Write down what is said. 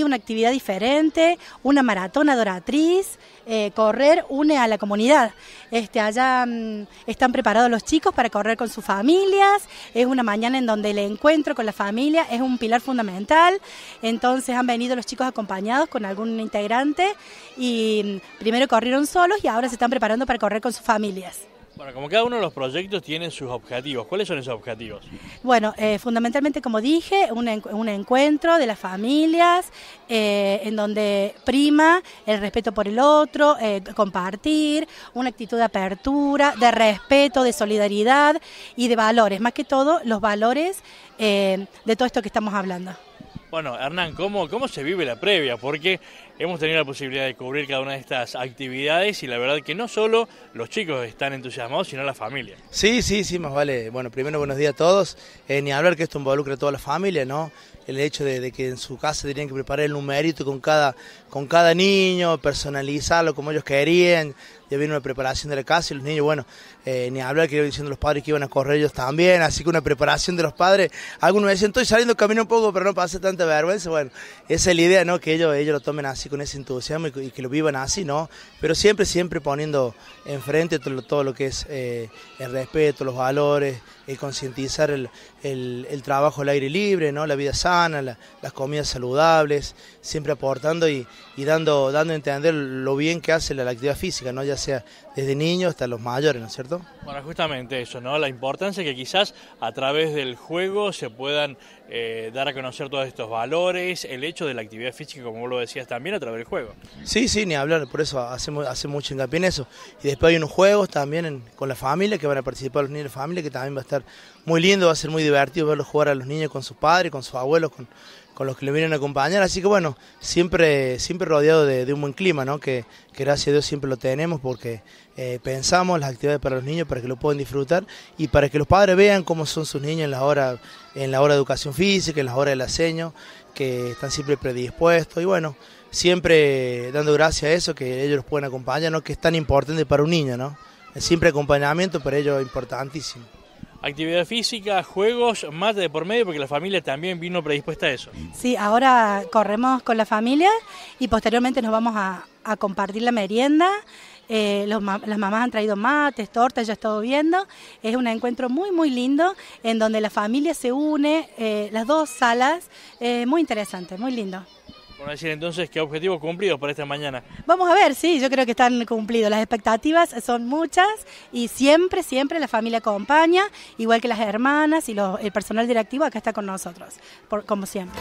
una actividad diferente, una maratón adoratriz, eh, correr une a la comunidad. Este, allá mm, están preparados los chicos para correr con sus familias, es una mañana en donde el encuentro con la familia es un pilar fundamental, entonces han venido los chicos acompañados con algún integrante y mm, primero corrieron solos y ahora se están preparando para correr con sus familias. Bueno, como cada uno de los proyectos tiene sus objetivos, ¿cuáles son esos objetivos? Bueno, eh, fundamentalmente, como dije, un, encuentro de las familias eh, en donde prima el respeto por el otro, eh, compartir, una actitud de apertura, de respeto, de solidaridad y de valores, más que todo los valores de todo esto que estamos hablando. Bueno, Hernán, ¿cómo, ¿cómo se vive la previa? Porque hemos tenido la posibilidad de cubrir cada una de estas actividades y la verdad que no solo los chicos están entusiasmados, sino la familia. Sí, sí, sí, más vale. Bueno, primero buenos días a todos. Eh, ni hablar que esto involucra a toda la familia, ¿no? El hecho de, que en su casa tenían que preparar el numerito con cada, con cada niño, personalizarlo como ellos querían, ya viene una preparación de la casa y los niños, bueno, eh, ni hablar que iban diciendo los padres que iban a correr ellos también, así que una preparación de los padres. Algunos me decían, estoy saliendo camino un poco, pero no pasa tanta vergüenza. Bueno, esa es la idea, ¿no? Que ellos, ellos lo tomen así con ese entusiasmo y, que lo vivan así, ¿no? Pero siempre, siempre poniendo enfrente todo, todo lo que es eh, el respeto, los valores, el concientizar el, el, trabajo al aire libre, ¿no? La vida sana, las comidas saludables, siempre aportando y, y, dando, dando a entender lo bien que hace la, la actividad física, ¿no? Ya sea desde niños hasta los mayores, ¿no es cierto? Bueno, justamente eso, ¿no? La importancia que quizás a través del juego se puedan eh, dar a conocer todos estos valores, el hecho de la actividad física, como vos lo decías también, a través del juego. Sí, sí, ni hablar, por eso hacemos, hace mucho hincapié en eso. Y después hay unos juegos también con la familia, que van a participar los niños de la familia, que también va a estar muy lindo, va a ser muy divertido verlos jugar a los niños con sus padres, con sus abuelos, con, con los que le vienen a acompañar. Así que bueno, siempre, siempre rodeado de, un buen clima, ¿no? Que, gracias a Dios siempre lo tenemos porque eh, pensamos las actividades para los niños para que lo puedan disfrutar y para que los padres vean cómo son sus niños en la hora, en la hora de educación física, en las horas del aseño, que están siempre predispuestos y bueno, siempre dando gracias a eso, que ellos los pueden acompañar, ¿no? Que es tan importante para un niño, ¿no? Siempre acompañamiento para ellos es importantísimo actividad física, juegos, mate de por medio, porque la familia también vino predispuesta a eso. Sí, ahora corremos con la familia y posteriormente nos vamos a, compartir la merienda. Eh, las mamás han traído mates, tortas, ya he estado viendo. Es un encuentro muy, muy lindo en donde la familia se une, eh, las dos salas, eh, muy interesante, muy lindo. Por decir entonces, ¿qué objetivos cumplidos para esta mañana? Vamos a ver, sí, yo creo que están cumplidos. Las expectativas son muchas y siempre, siempre la familia acompaña, igual que las hermanas y el personal directivo acá está con nosotros, como siempre.